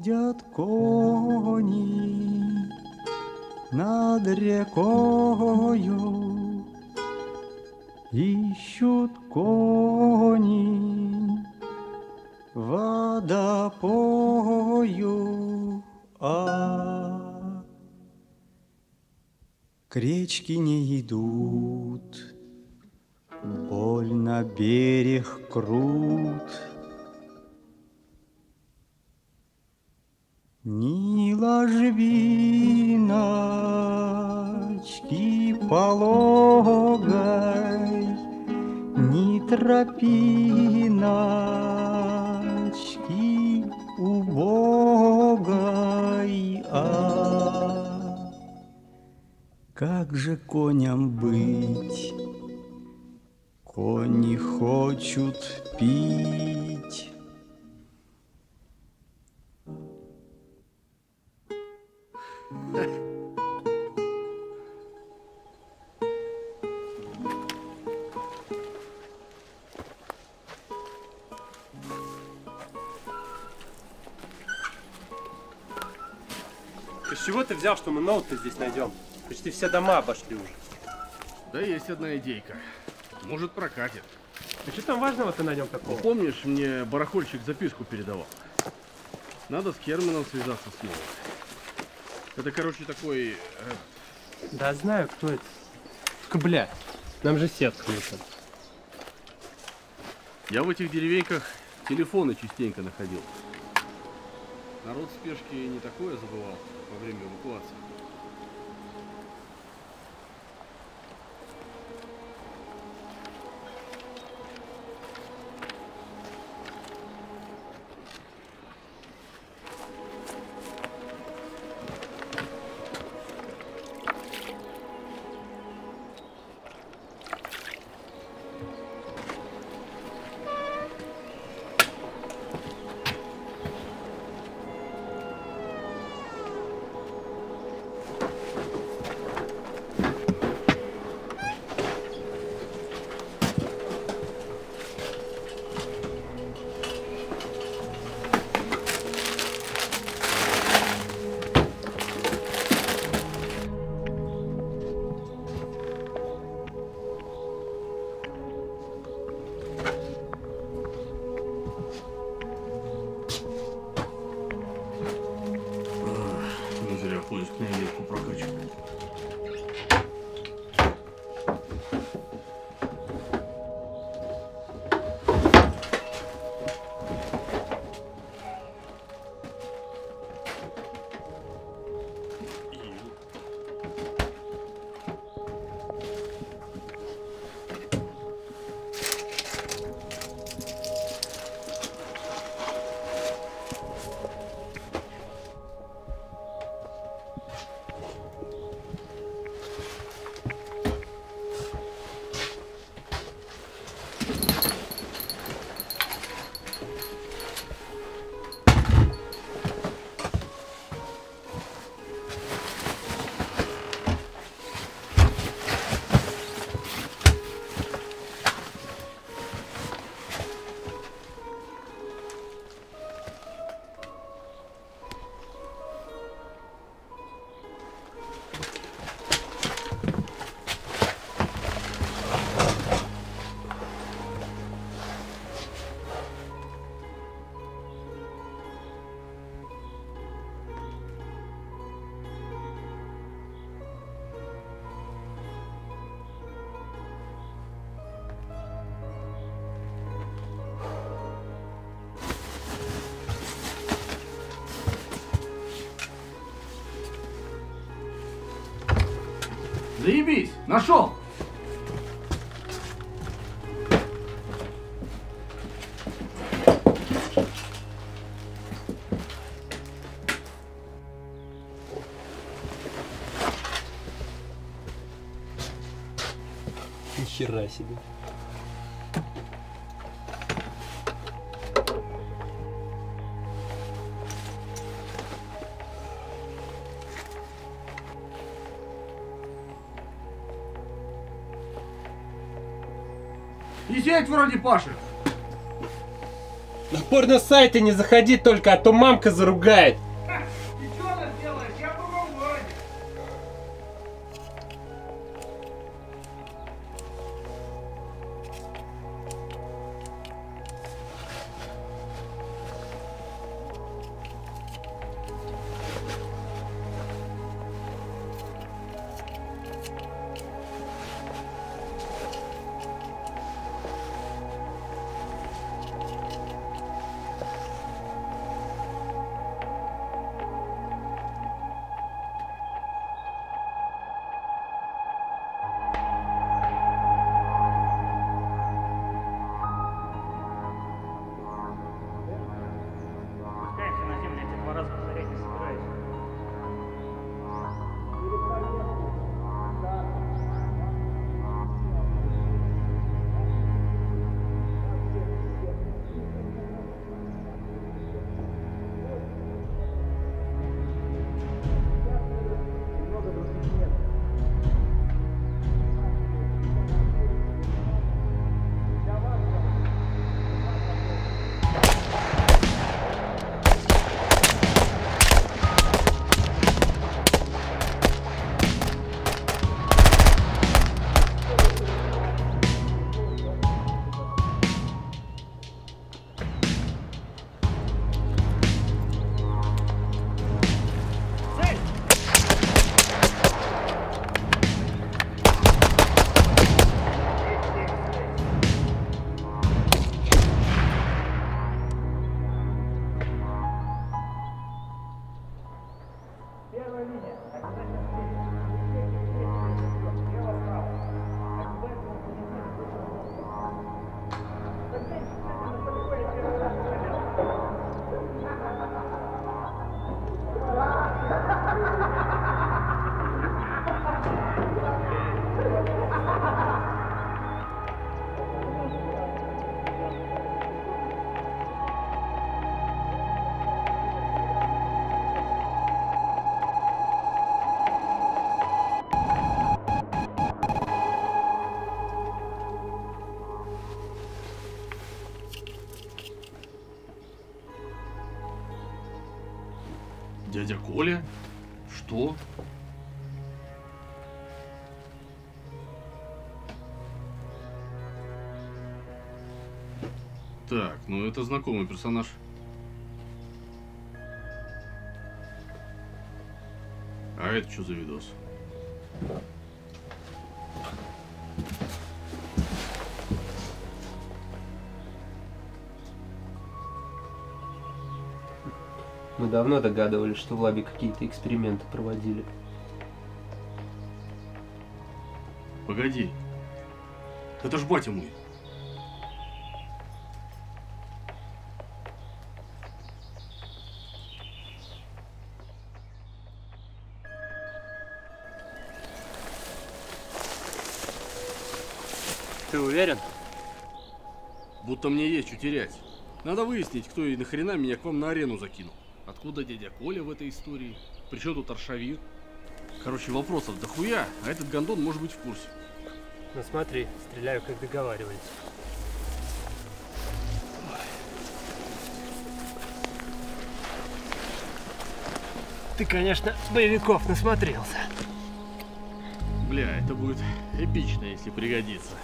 Ходят кони над рекою, Ищут кони водопою, а к речке не идут, Больно берег крут. Ложбиночки пологой, Ни тропиночки убогой, а как же коням быть? Кони хочут пить. Из чего ты взял, что мы ноуты здесь найдем? Почти все дома обошли уже. Да есть одна идейка. Может прокатит. И что там важного ты на нем такого? Помнишь, мне барахольщик записку передавал? Надо с Керманом связаться снова. Это, короче, такой... э, Да знаю, кто это. Только, бля, нам же сетка нужна. Я в этих деревеньках телефоны частенько находил. Народ в спешке не такое забывал во время эвакуации. Поиск невестку Нашел! Ни хера себе. И сеть вроде пашет. На порно сайты не заходи только, а то мамка заругает. Коля? Что? Так, ну это знакомый персонаж. А это что за видос? Давно догадывались, что в лабе какие-то эксперименты проводили. Погоди. Это ж батя мой. Ты уверен? Будто мне есть что терять. Надо выяснить, кто и нахрена меня к вам на арену закинул. Откуда дядя Коля в этой истории? Причем тут Аршавир? Короче, вопросов дохуя, а этот гондон может быть в курсе. Ну смотри, стреляю, как договаривались. Ты, конечно, боевиков насмотрелся. Бля, это будет эпично, если пригодится.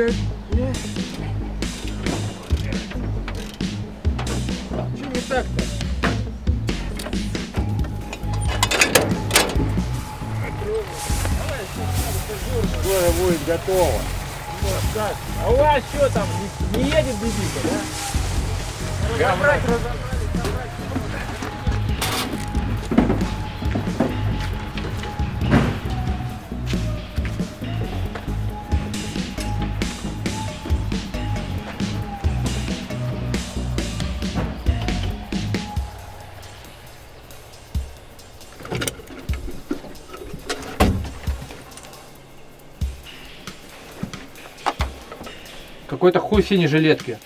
dessert? Что ну, не так-то? Скоро будет готово. Так. А у вас что там? Не едет бибика, да? Разобрать, разобрать. Какой-то хуй синей жилетке.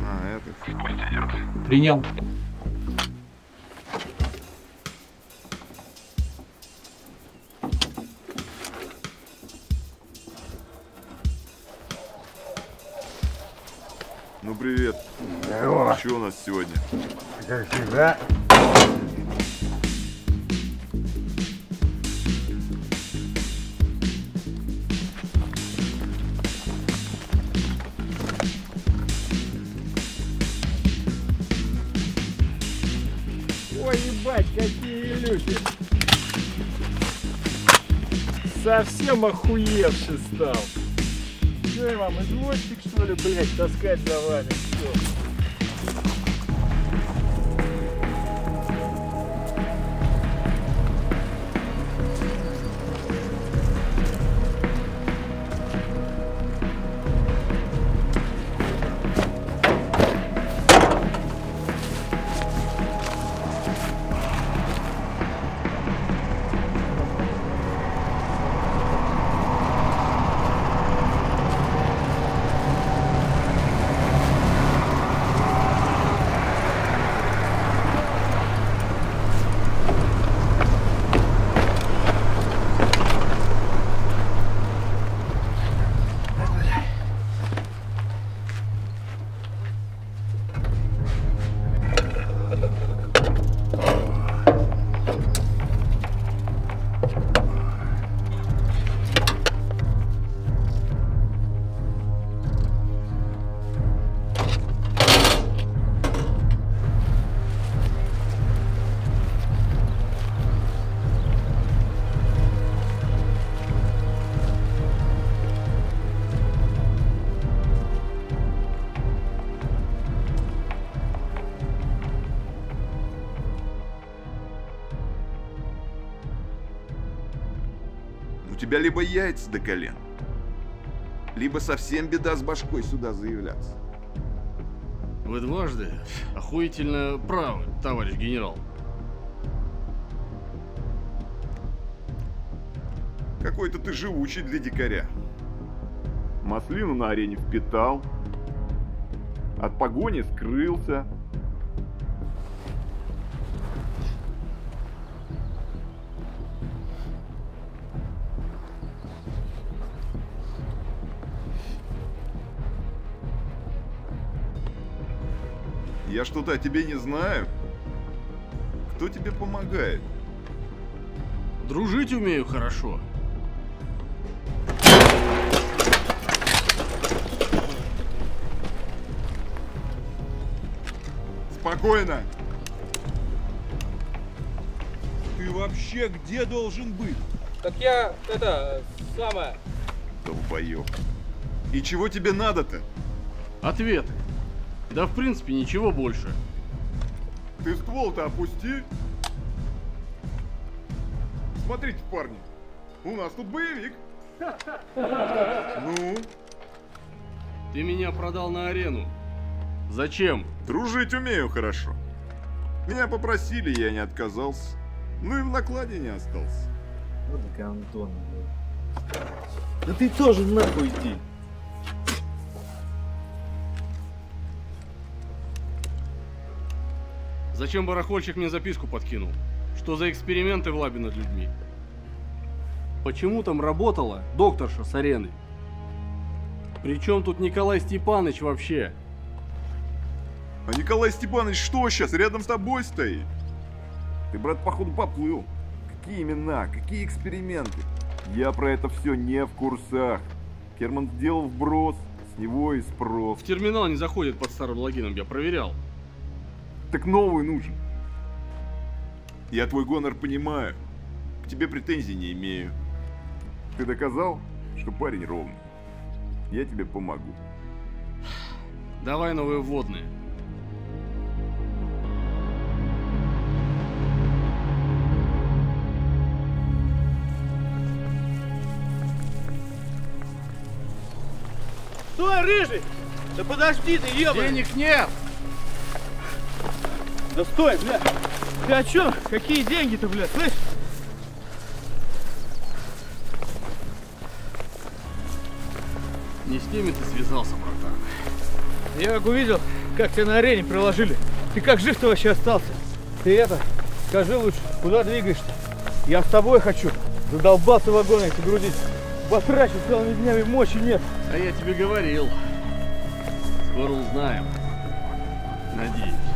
А, это... Принял. Сегодня? как всегда. Ой, ебать, какие люки! Совсем охуевший стал. Что я вам, извозчик что ли, блядь, таскать за вами? Всё. Тебя либо яйца до колен, либо совсем беда с башкой сюда заявляться. Вы дважды охуительно правы, товарищ генерал. Какой-то ты живучий для дикаря. Маслину на арене впитал, от погони скрылся. Я что-то о тебе не знаю. Кто тебе помогает? Дружить умею хорошо. Спокойно. Ты вообще где должен быть? Так я, это, самое... Долбоёб. И чего тебе надо-то? Ответ. Да в принципе ничего больше. Ты ствол-то опусти. Смотрите, парни, у нас тут боевик. Ну, Ты меня продал на арену. Зачем? дружить умею хорошо. Меня попросили, я не отказался. Ну и в накладе не остался. Вот гандон. Да ты тоже нахуй иди. Зачем барахольщик мне записку подкинул? Что за эксперименты в лабе над людьми? Почему там работала докторша с арены? Причем тут Николай Степанович вообще? А Николай Степанович что сейчас рядом с тобой стоит? Ты, брат, походу поплыл. Какие имена, какие эксперименты? Я про это все не в курсах. Керман сделал вброс, С него и спрос. В терминал не заходит под старым логином, я проверял. Так новый нужен. Я твой гонор понимаю. К тебе претензий не имею. Ты доказал, что парень ровный. Я тебе помогу. Давай новые вводные. Стой, рыжий! Да подожди ты, ебаный! Денег нет! Да стой, бля! Ты о чем? Какие деньги-то, бля, слышь? Не с теми ты связался, братан. Я как увидел, как тебя на арене приложили. Ты как жив-то вообще остался? Ты это, скажи лучше, куда двигаешься? Я с тобой хочу. Задолбался вагон эти грузить. Потрачу целыми днями мочи нет. А я тебе говорил. Скоро узнаем. Надеюсь.